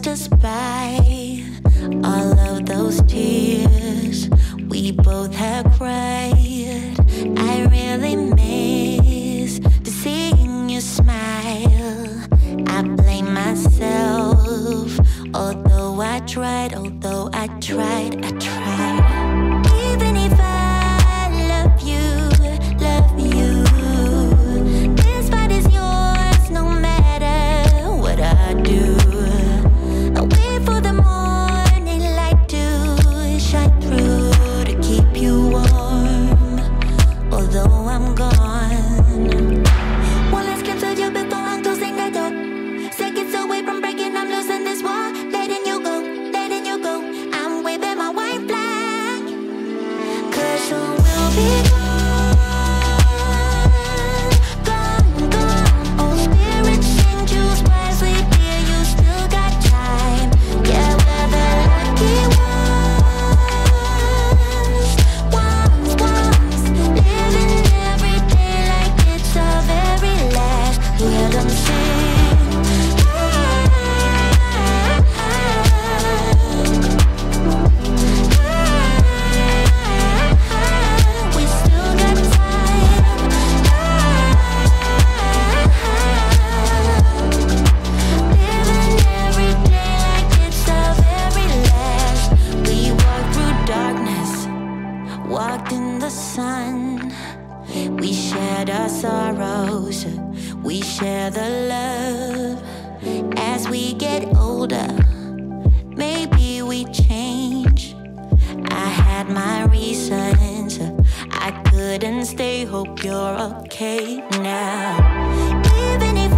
Despite. All of those tears we both have cried. I really miss seeing you smile. I blame myself, although I tried, although I sorrows. We share the love as we get older. Maybe we change. I had my reasons. I couldn't stay. Hope you're okay now. Even if